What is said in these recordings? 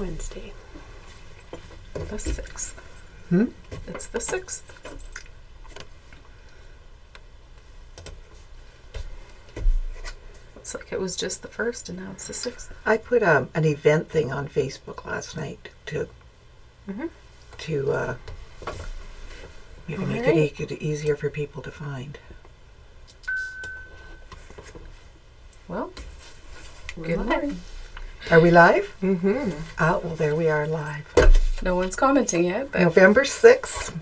Wednesday? The sixth. Hmm? It's the sixth. Looks like it was just the first, and now it's the sixth. I put um, an event thing on Facebook last night to mm-hmm. to uh, maybe make Alright. it, e- easier for people to find. Well, We're good live. Are we live? Mm-hmm. Ah, well, there we are live. No one's commenting yet, but November 6th,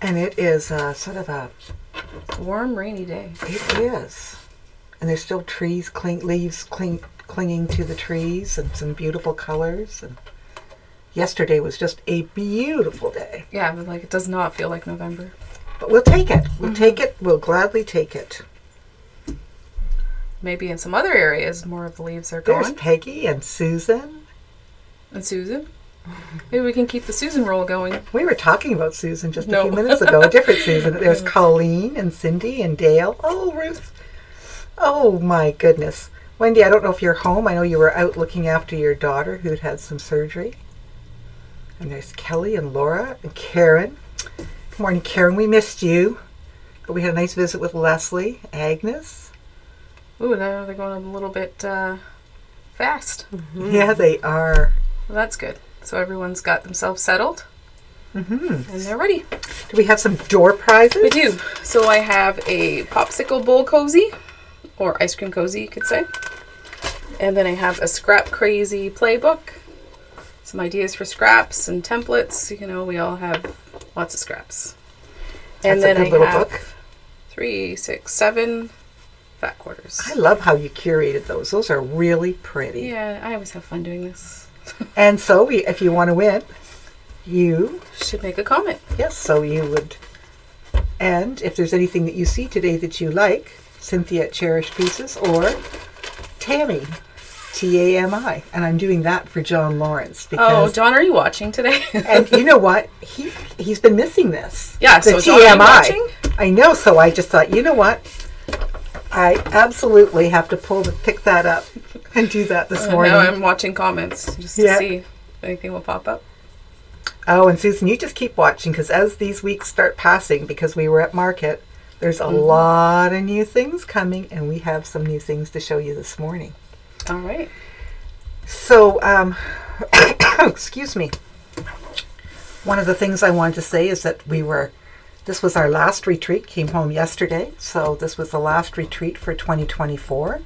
and it is uh, sort of a, warm, rainy day. it is. And there's still trees, cling, leaves cling, clinging to the trees and some beautiful colors. And yesterday was just a beautiful day. Yeah, but like it does not feel like November. But we'll take it. We'll take it. We'll gladly take it. Maybe in some other areas, more of the leaves are There's. Peggy and Susan. And Susan. Maybe we can keep the Susan roll going. We were talking about Susan just a few minutes ago, a different Susan. There's Colleen and Cindy and Dale. Oh, Ruth. Oh, my goodness. Wendy, I don't know if you're home. I know you were out looking after your daughter who'd had some surgery. And there's Kelly and Laura and Karen. Good morning, Karen. We missed you. But we had a nice visit with Leslie, Agnes. Ooh, now they're going a little bit uh, fast. Yeah, they are. Well, that's good. So everyone's got themselves settled hmm and they're ready. Do we have some door prizes? We do. So I have a popsicle bowl cozy, or ice cream cozy, you could say. And then I have a scrap crazy playbook. Some ideas for scraps and templates. You know, we all have lots of scraps. And That's a then good I little have book. three, six, seven fat quarters. I love how you curated those. Those are really pretty. Yeah, I always have fun doing this. And so, we, if you want to win, you, Should make a comment. yes, so you would. And if there's anything that you see today that you like, Cynthia at Cherished Pieces or Tami, T A M I. And I'm doing that for John Lawrence Oh. John, are you watching today? and you know what? He he's been missing this. Yeah, the so John, are you watching? I know. So I just thought, you know what? I absolutely have to pull the pick that up and do that this Uh, morning. now I'm watching comments just to Yeah. see if anything will pop up. Oh, and Susan, you just keep watching because as these weeks start passing, because we were at market, there's a lot of new things coming, and we have some new things to show you this morning. All right. So, um, excuse me. One of the things I wanted to say is that we were, this was our last retreat, came home yesterday, so this was the last retreat for 2024.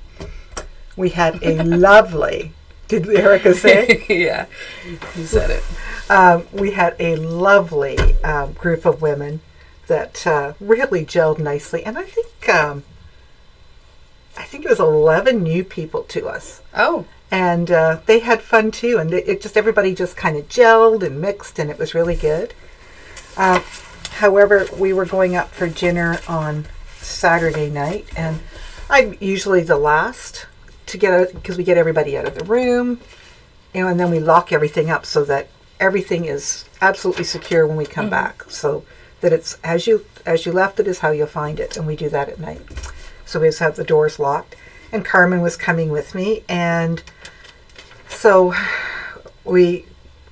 We had a lovely, did Erica say? yeah, you said it. um, we had a lovely um, group of women that uh, really gelled nicely, and I think um, I think it was eleven new people to us, Oh, and uh, they had fun too, and it, it just everybody just kind of gelled and mixed, and it was really good. Uh, however, we were going up for dinner on Saturday night, and I'm usually the last to get out because we get everybody out of the room, you know, and then we lock everything up so that everything is absolutely secure when we come back. So that it's as you as you left it is how you'll find it, and we do that at night. So we just have the doors locked. And Carmen was coming with me, and so we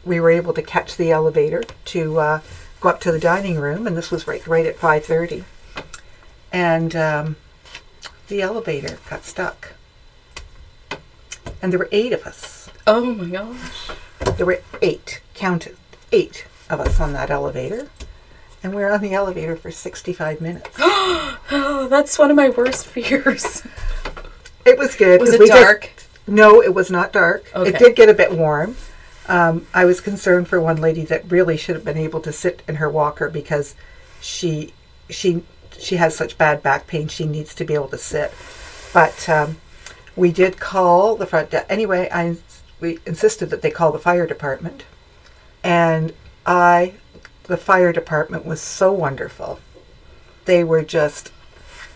we were able to catch the elevator to uh, go up to the dining room, and this was right right at five thirty. And um, the elevator got stuck, and there were eight of us. oh my gosh. There were eight, counted, eight of us on that elevator. And we were on the elevator for 65 minutes. Oh, that's one of my worst fears. It was good. Was it just- dark? no, it was not dark. It did get a bit warm. Um, I was concerned for one lady that really should have been able to sit in her walker because she she she has such bad back pain. She needs to be able to sit. But um, we did call the front desk. Anyway, I we insisted that they call the fire department, and I the fire department was so wonderful. They were just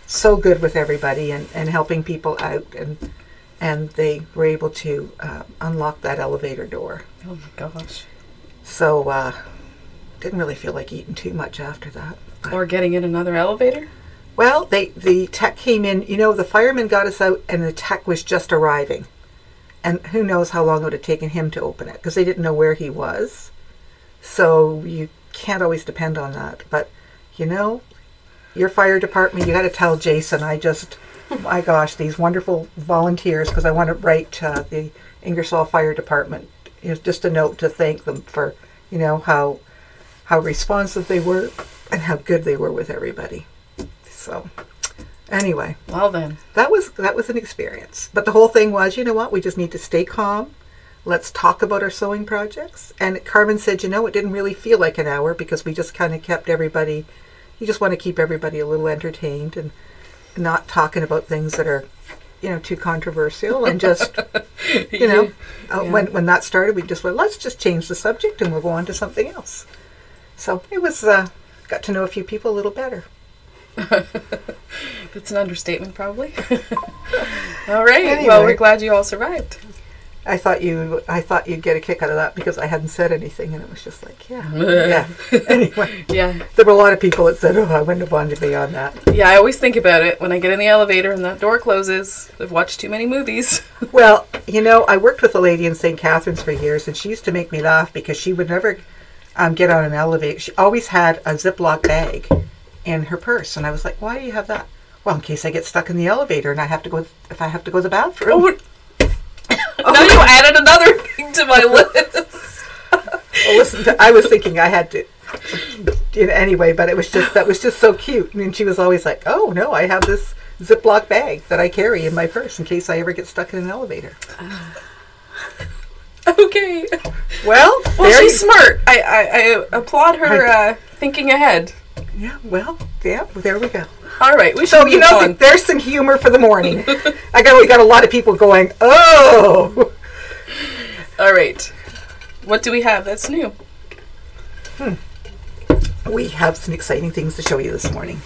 so good with everybody and, and helping people out and and they were able to uh, unlock that elevator door. Oh my gosh. So uh, didn't really feel like eating too much after that. Or getting in another elevator? Well, they the tech came in. You know, the firemen got us out, and the tech was just arriving, and who knows how long it would have taken him to open it because they didn't know where he was. So you can't always depend on that. But you know, your fire department, you got to tell Jason. I just, my gosh, these wonderful volunteers because I want to write uh, the Ingersoll Fire Department you know, just a note to thank them for you know how how responsive they were and how good they were with everybody. So anyway, Well then. that was that was an experience. But the whole thing was, you know what? We just need to stay calm. Let's talk about our sewing projects. And Carmen said, you know, it didn't really feel like an hour because we just kind of kept everybody. You just want to keep everybody a little entertained and not talking about things that are, you know, too controversial and just, you know, uh, Yeah. when when that started, we just went, let's just change the subject and we'll go on to something else. So it was uh, got to know a few people a little better. That's an understatement, probably. all right. Well, we're glad you all survived. I thought you I thought you'd get a kick out of that because I hadn't said anything and it was just like, yeah. Yeah. Anyway, Yeah. there were a lot of people that said, Oh, I wouldn't have wanted to be on that. Yeah, I always think about it when I get in the elevator and that door closes. I've watched too many movies. Well, you know, I worked with a lady in St. Catharines for years and she used to make me laugh because she would never um, get on an elevator. She always had a Ziploc bag in her purse. And I was like, Why do you have that? Well, in case I get stuck in the elevator and I have to go if I have to go to the bathroom. Oh, now you added another thing to my list. Well, listen, to, I was thinking I had to. in any way, but it was just that was just so cute. I And she was always like, "Oh no, I have this Ziploc bag that I carry in my purse in case I ever get stuck in an elevator." Okay. Well, Well, she's smart. I, I, I applaud her uh, thinking ahead. Yeah. Well, yeah. There we go. All right, we So you know, on. there's some humor for the morning. I got we got a lot of people going, "Oh." All right. What do we have that's new? We have some exciting things to show you this morning.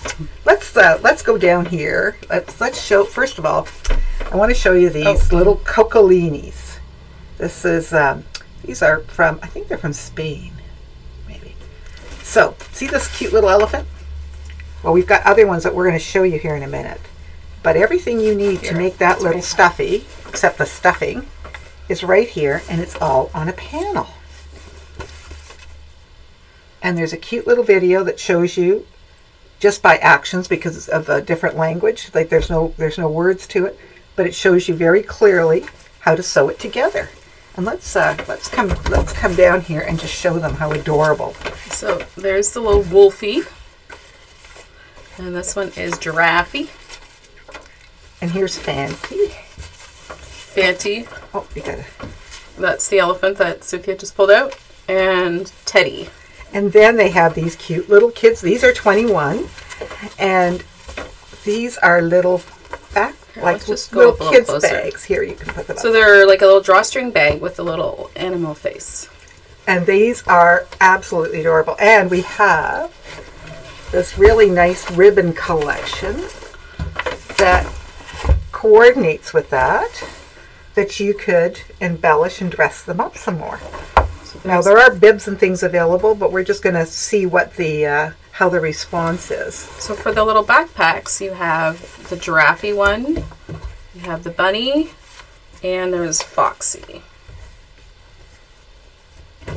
Let's uh, let's go down here. Let's let's show first of all. I want to show you these Oh. little coccolinis. This is um, these are from I think they're from Spain. So see this cute little elephant? Well, we've got other ones that we're going to show you here in a minute. But everything you need to make that little right. stuffy, except the stuffing, is right here, and it's all on a panel. And there's a cute little video that shows you just by actions because of a different language. Like there's no there's no words to it, but it shows you very clearly how to sew it together. And let's uh, let's come let's come down here and just show them how adorable. So there's the little wolfie. And this one is giraffe. And here's Fancy. Fancy. Oh, we got it. That's the elephant that Cynthia just pulled out. And Teddy. And then they have these cute little kids. These are 21, and these are little Here, like let's just go little up little kids closer. bags. Here you can put them So up. they're like a little drawstring bag with a little animal face. And these are absolutely adorable. And we have this really nice ribbon collection that coordinates with that that you could embellish and dress them up some more. So Now there are bibs and things available, but we're just going to see what the uh, how the response is. So for the little backpacks, you have the giraffe one, you have the bunny, and there's Foxy.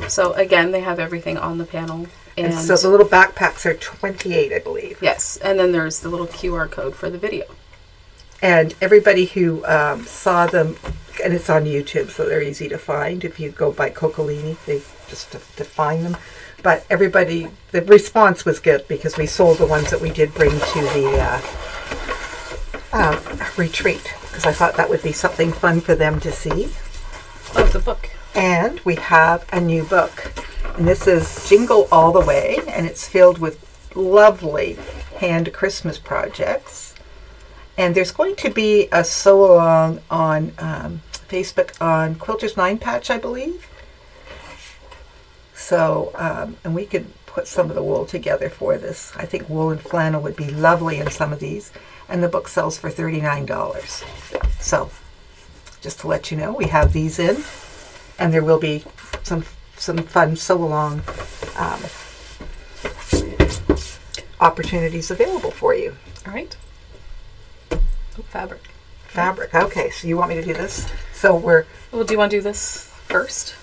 So again, they have everything on the panel. And, And so the little backpacks are 28, I believe. yes, and then there's the little QR code for the video. And everybody who um, saw them, and it's on YouTube, so they're easy to find. If you go by Coccolini, they just to, to find them. But everybody, the response was good because we sold the ones that we did bring to the uh, uh, retreat because I thought that would be something fun for them to see. Oh, the book. And we have a new book. And this is Jingle All the Way, and it's filled with lovely hand Christmas projects. And there's going to be a sew along on um, Facebook on Quilters Nine Patch, I believe. So, um, and we could put some of the wool together for this. I think wool and flannel would be lovely in some of these. And the book sells for $39. So, just to let you know, we have these in and there will be some some fun sew along um, opportunities available for you. All right. Fabric. Fabric. Okay, so you want me to do this? So we're Well, do you want to do this first?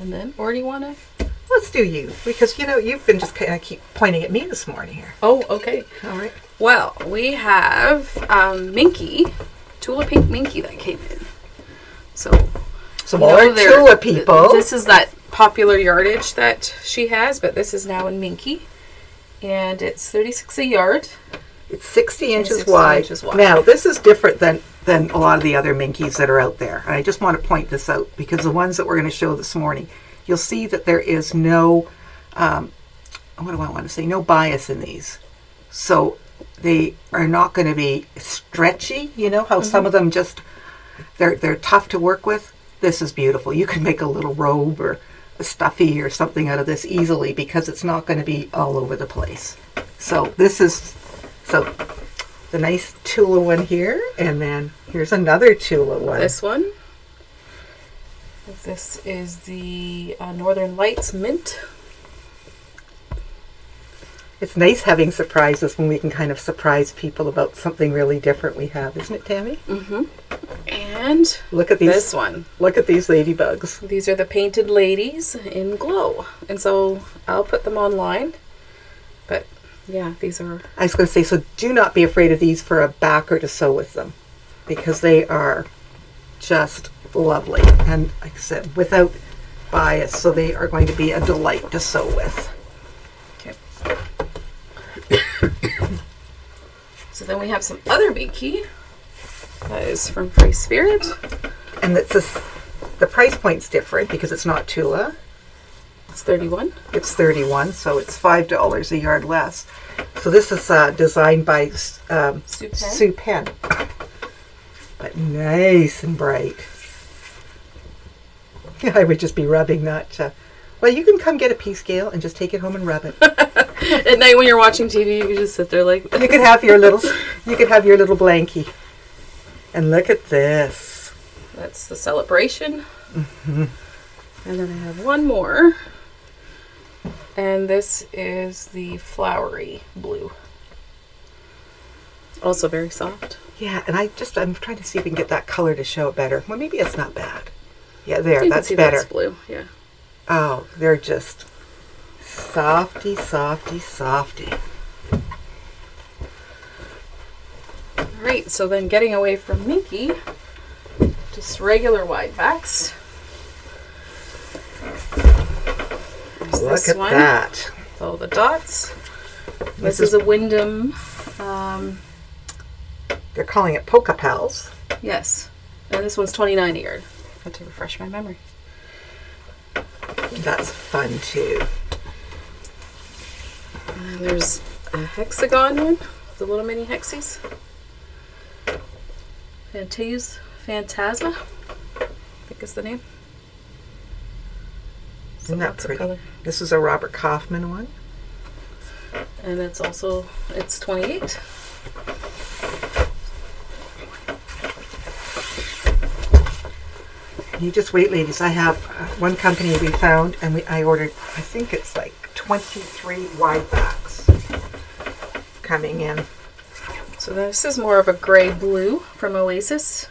And then? Or do you want to? let's do you because you know you've been just kind of keep pointing at me this morning here. Oh, okay. All right. Well, we have um, Minky, Tula Pink Minky that came in. So, So you know, more there- Tula people. This is that popular yardage that she has, but this is now in Minky. And it's 36 a yard. It's 60 inches 60 wide. inches wide. Now, this is different than, than a lot of the other minkies that are out there. And I just want to point this out because the ones that we're going to show this morning, you'll see that there is no, um, what do I want to say, no bias in these. So they are not going to be stretchy. You know how some of them just, they're, they're tough to work with? This is beautiful. You can make a little robe or a stuffy or something out of this easily because it's not going to be all over the place. So this is so the nice Tula one here, and then here's another Tula one. This one. This is the uh, Northern Lights Mint. It's nice having surprises when we can kind of surprise people about something really different we have, isn't it, Tami? Mm-hmm. And Look at these. this one. Look at these ladybugs. These are the painted ladies in glow. And so I'll put them online. But yeah, these are I was going to say, so do not be afraid of these for a backer to sew with them, because they are just lovely, and like I said, without bias, so they are going to be a delight to sew with. okay. so then we have some other Minky. That is from Free Spirit. And it's a the price point's different because it's not Tula. It's 31. It's 31, so it's $5 a yard less. So this is uh, designed by um, Sue Penn. Sue Penn. But nice and bright. I would just be rubbing that. Uh, well, you can come get a pea scale and just take it home and rub it. At night when you're watching TV, you can just sit there like You could have your little, you could have your little blankie. And look at this. That's the celebration. And then I have one more. And this is the flowery blue. Also very soft. Yeah, and I just I'm trying to see if we can get that color to show it better. Well, maybe it's not bad. Yeah, there, You can that's see better. That's blue, yeah. Oh, they're just softy, softy, softy. All right, so then getting away from Minky, just regular wide backs. Look this at one. that. with All the dots. This This is a Windham. Um, They're calling it Polka Pals. yes, and this one's 29 a yard. I have to refresh my memory. That's fun too. And there's a hexagon one, the little mini hexies. Fantas Phantasma, I think is the name. Isn't that pretty? color. This is a Robert Kaufman one. And it's also, it's 28. You just wait, ladies. I have uh, one company we found, and we I ordered. I think it's like 23 wide backs coming in. So this is more of a gray blue from Oasis.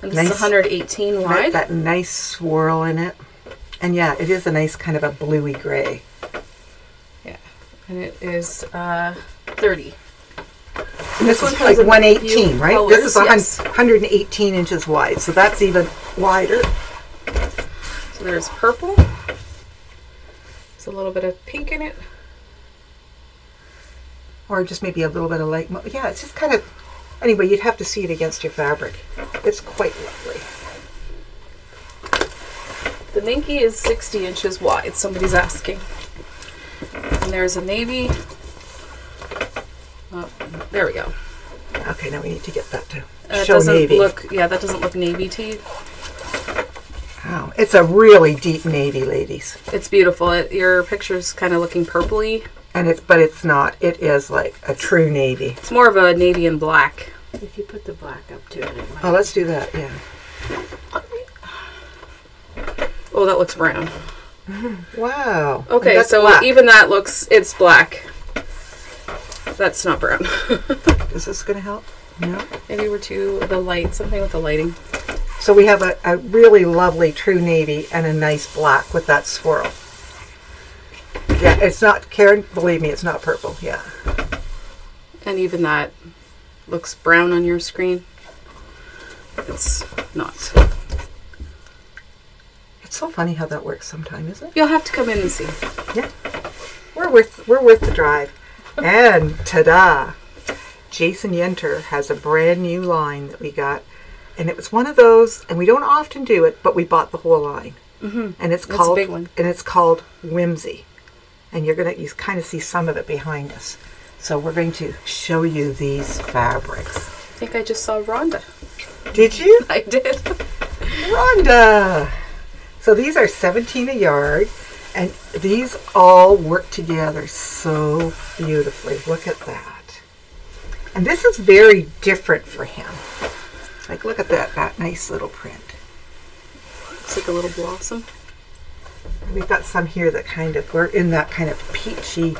And this Nice. is 118 That, wide. that nice swirl in it, and yeah, it is a nice kind of a bluey gray. Yeah. And it is uh, 30. And this one is like 118, few right? This is colors, yes. 118 inches wide, so that's even wider. So there's purple. There's a little bit of pink in it. or just maybe a little bit of light. Yeah, it's just kind of. Anyway, you'd have to see it against your fabric. It's quite lovely. The Minky is 60 inches wide, somebody's asking. And there's a navy. Oh, there we go. Okay, now we need to get that to Uh, show doesn't navy. look, yeah, that doesn't look navy to you. Oh, it's a really deep navy, ladies, It's beautiful. It, your picture's kind of looking purpley. and it's but it's not. It is like a true navy. It's more of a navy and black. If you put the black up to it, it might. Oh, let's do that. Yeah. Oh, that looks brown. Wow. Okay, that's so black. even that looks, it's black. That's not brown. is this going to help? No. Maybe we're too the light, something with the lighting. So we have a, a really lovely true navy and a nice black with that swirl. Yeah, it's not, Karen, believe me, it's not purple. Yeah. And even that looks brown on your screen. It's not. It's so funny how that works sometimes, isn't it? You'll have to come in and see. Yeah. We're worth we're worth the drive. And ta-da! Jason Yenter has a brand new line that we got. And it was one of those, and we don't often do it, but we bought the whole line. Mm-hmm. And it's That's called big one. and it's called Whimsy. And you're gonna you kind of see some of it behind us. So we're going to show you these fabrics. I think I just saw Rhonda. Did you? I did. Rhonda. So these are 17 a yard, and these all work together so beautifully. Look at that. And this is very different for him. Like, look at that, that nice little print. Looks like a little blossom. We've got some here that kind of, we're in that kind of peachy,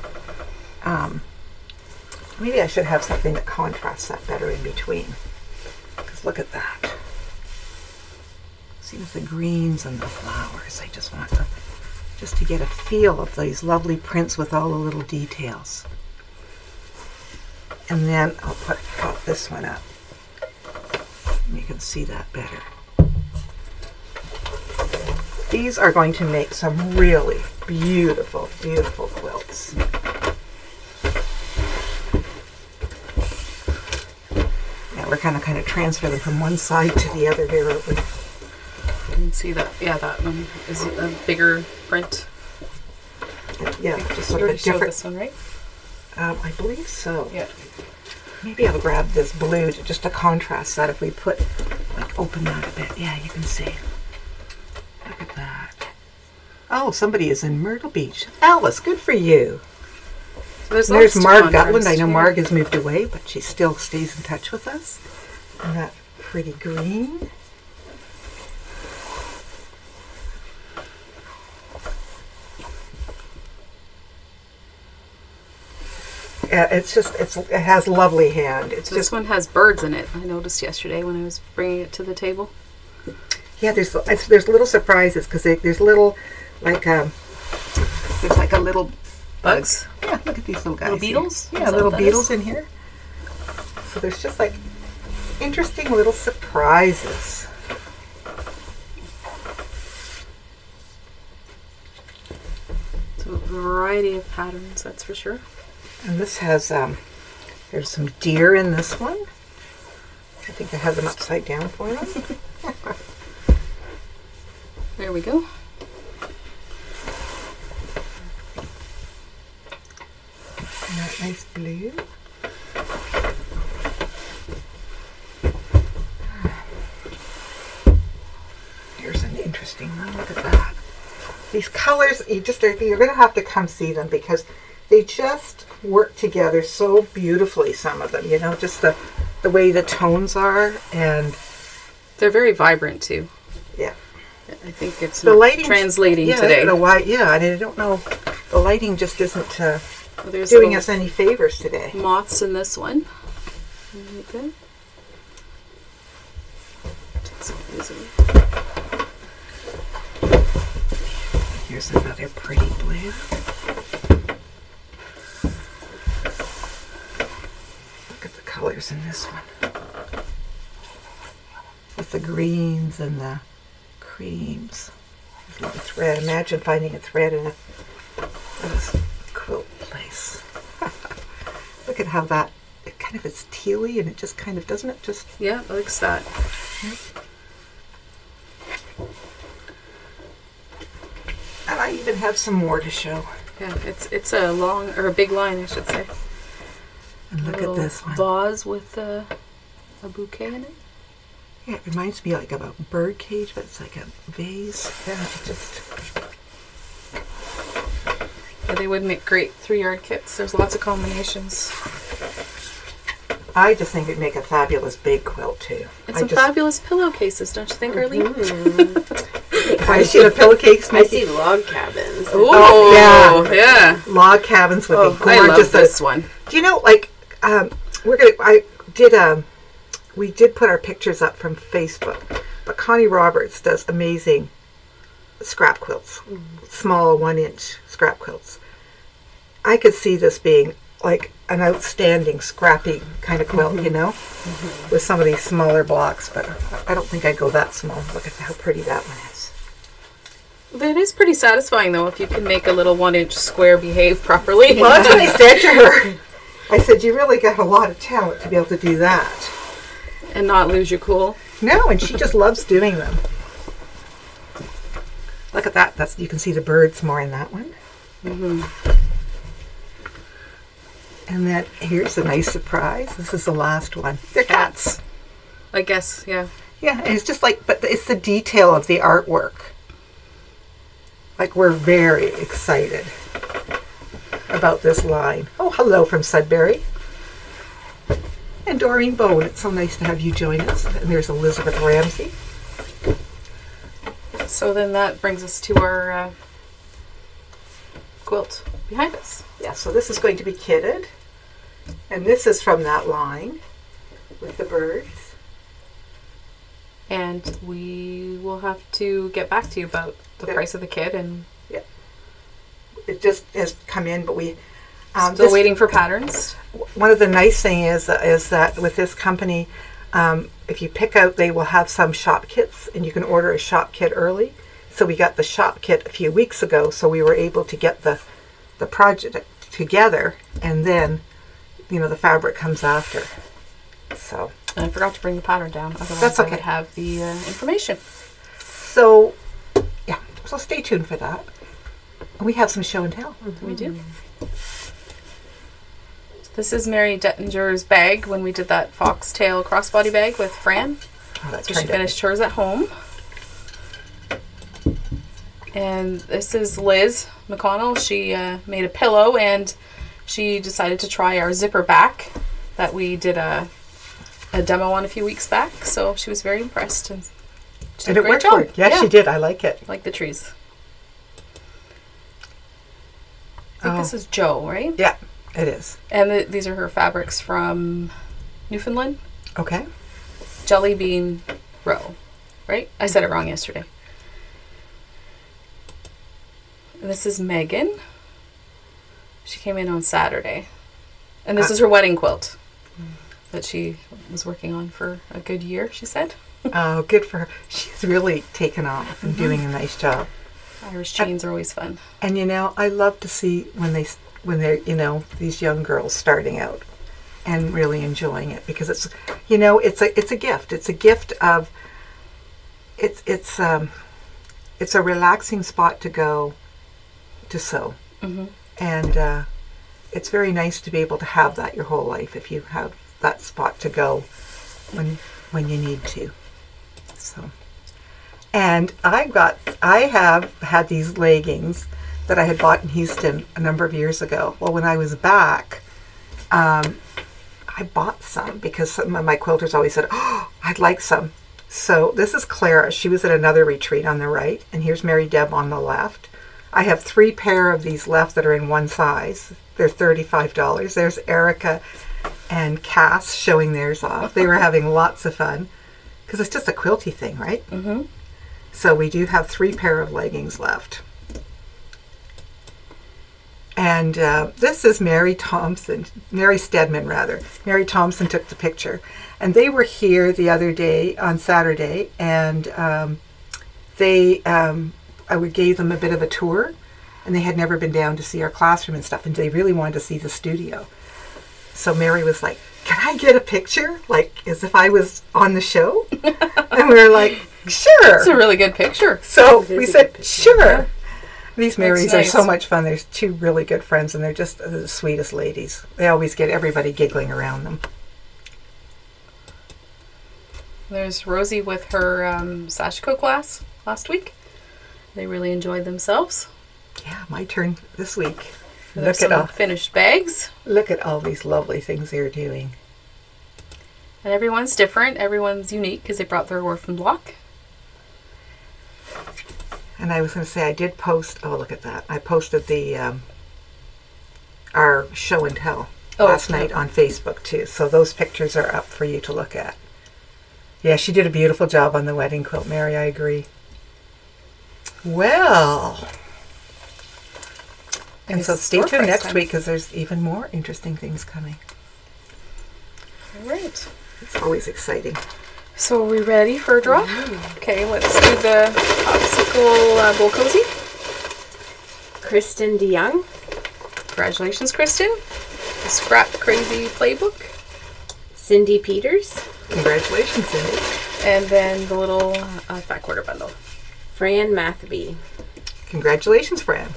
um, maybe I should have something that contrasts that better in between. Because look at that. See with the greens and the flowers. I just want to, just to get a feel of these lovely prints with all the little details. And then I'll put pop this one up. You can see that better. These are going to make some really beautiful, beautiful quilts. Yeah, we're kind of kind of transfer them from one side to the other here. Open. You can see that. Yeah, that one is a bigger print. Yeah, just sort of a different. this one, right? Um, I believe so. Yeah. Maybe I'll grab this blue to, just to contrast that. If we put, like, open that a bit. Yeah, you can see. Look at that. Oh, somebody is in Myrtle Beach. Alice, good for you. So there's There's Marg Gutland. I know. Marg has moved away, but she still stays in touch with us. And that pretty green. It's just it's it has lovely hand. It's This just one has birds in it. I noticed yesterday when I was bringing it to the table. yeah. There's it's, there's little surprises because there's little like um there's like a little Bugs. Yeah, look at these little guys. Little beetles? Is Yeah, little beetles is? in here. So there's just like interesting little surprises. So a variety of patterns, that's for sure. And this has um there's some deer in this one. I think I have them upside down for them. There we go. And that nice blue. Here's an interesting one. Look at that. These colors, you just are, you're going to have to come see them because they just work together so beautifully. Some of them, you know, just the the way the tones are, and They're very vibrant too. yeah, I think it's the lighting translating yeah, today. The white, yeah, and I don't know, the lighting just isn't uh, there's doing us any favors today. moths in this one. Right there. Take some of these away. Here's another pretty blue. Colors in this one. With the greens and the creams. There's a thread. Imagine finding a thread in a, in a quilt place. Look at how that, it kind of is tealy and it just kind of, doesn't it just Yeah, it likes that. And I even have some more to show. Yeah, it's it's a long or a big line, I should say. And look at this one. vase with a, a bouquet in it. Yeah, it reminds me like of a bird cage, but it's like a vase. Yeah, it just Yeah, they would make great three yard kits. There's lots of combinations. I just think it'd make a fabulous big quilt too. And I some just, fabulous pillowcases, don't you think, Arlene? Mm-hmm. I see the pillowcakes I see log cabins. Ooh, Oh, yeah. yeah. log cabins would Oh, be I gorgeous. love this one. Do you know, like, um, we're gonna? I did um, we did put our pictures up from Facebook, but Connie Roberts does amazing scrap quilts, small one inch scrap quilts. I could see this being like an outstanding scrappy kind of quilt, you know, with some of these smaller blocks, but I don't think I'd go that small. Look at how pretty that one is. That is pretty satisfying though if you can make a little one inch square behave properly. Well, that's what I said to her. I said, you really got a lot of talent to be able to do that. and not lose your cool. No, and she just loves doing them. Look at that. That's you can see the birds more in that one. Mm hmm And then here's a nice surprise. This is the last one. They're cats. I guess, yeah. Yeah, and it's just like, but it's the detail of the artwork. Like we're very excited about this line. Oh, hello from Sudbury. And Doreen Bowen, it's so nice to have you join us. And there's Elizabeth Ramsey. So then that brings us to our uh, quilt behind us. Yeah, so this is going to be kitted. And this is from that line with the birds. And we will have to get back to you about the price of the kit and It just has come in, but we. Um, still this- waiting for patterns. One of the nice thing is is that with this company, um, if you pick out, they will have some shop kits, and you can order a shop kit early. So we got the shop kit a few weeks ago, so we were able to get the the project together, and then you know the fabric comes after. So And I forgot to bring the pattern down. Otherwise, That's I okay. would have the uh, information. so yeah, so stay tuned for that. We have some show and tell. We do. This is Mary Dettinger's bag when we did that foxtail crossbody bag with Fran. Oh, So she finished hers at home. And this is Liz McConnell. She uh, made a pillow and she decided to try our zipper back that we did a, a demo on a few weeks back. So she was very impressed and and it worked for her. Yes, she did. I like it. Like the trees. I think Oh. this is Joe, right? Yeah, it is. And th these are her fabrics from Newfoundland. Okay. Jelly Bean Row, right? I said it wrong yesterday. And this is Megan. She came in on Saturday. And this Uh, is her wedding quilt that she was working on for a good year, she said. Oh, good for her. She's really taken off and doing a nice job. Irish chains are always fun. And you know, I love to see when they when they're you know these young girls starting out and really enjoying it because it's you know it's a it's a gift. It's a gift of it's it's um it's a relaxing spot to go to sew, hmm and uh, it's very nice to be able to have that your whole life if you have that spot to go when when you need to. So. And I got, I have had these leggings that I had bought in Houston a number of years ago. Well, when I was back, um, I bought some because some of my quilters always said, "Oh, I'd like some." So this is Clara. She was at another retreat on the right, and here's Mary Deb on the left. I have three pair of these left that are in one size. They're thirty-five dollars. There's Erica and Cass showing theirs off. They were having lots of fun because it's just a quilty thing, right? hmm So we do have three pair of leggings left. And uh, this is Mary Thompson, Mary Stedman rather. Mary Thompson took the picture. And they were here the other day on Saturday, and um, they, um, I would gave them a bit of a tour, and they had never been down to see our classroom and stuff, and they really wanted to see the studio. So Mary was like, "Can I get a picture, like as if I was on the show?" and we were like, "Sure." It's a really good picture. So we said, good picture. sure. These Marys nice. are so much fun. They're two really good friends, and they're just the sweetest ladies. They always get everybody giggling around them. There's Rosie with her um, Sashiko class last week. They really enjoyed themselves. Yeah, my turn this week. There's Look at some all, finished bags. look at all these lovely things they're doing. And everyone's different. Everyone's unique because they brought their orphan block. And I was going to say I did post. Oh, look at that! I posted the um, our show and tell Oh, last yeah. night on Facebook too. So those pictures are up for you to look at. Yeah, she did a beautiful job on the wedding quilt, Mary. I agree. Well, and so stay tuned next time. week because there's even more interesting things coming. All right. It's always exciting. So are we ready for a draw? Okay, let's do the popsicle uh, bowl cozy. Kristen DeYoung, Congratulations, Kristen. The Scrap Crazy Playbook. Cindy Peters, Congratulations, Cindy. And then the little uh, fat quarter bundle. Fran Matheby. Congratulations, Fran.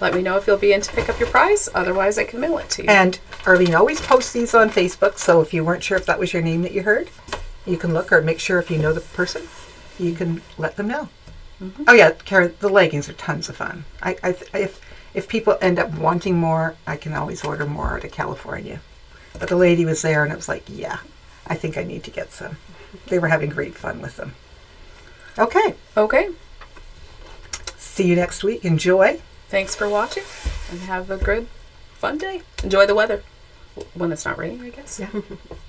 Let me know if you'll be in to pick up your prize. Otherwise, I can mail it to you. And Arlene always posts these on Facebook, so if you weren't sure if that was your name that you heard, you can look or make sure if you know the person, you can let them know. Mm-hmm. Oh yeah, Karen, the leggings are tons of fun. I, I if if people end up wanting more, I can always order more out of California. But the lady was there, and it was like, yeah, I think I need to get some. They were having great fun with them. Okay, okay. see you next week. Enjoy. Thanks for watching and have a good, fun day. Enjoy the weather when it's not raining, I guess. Yeah.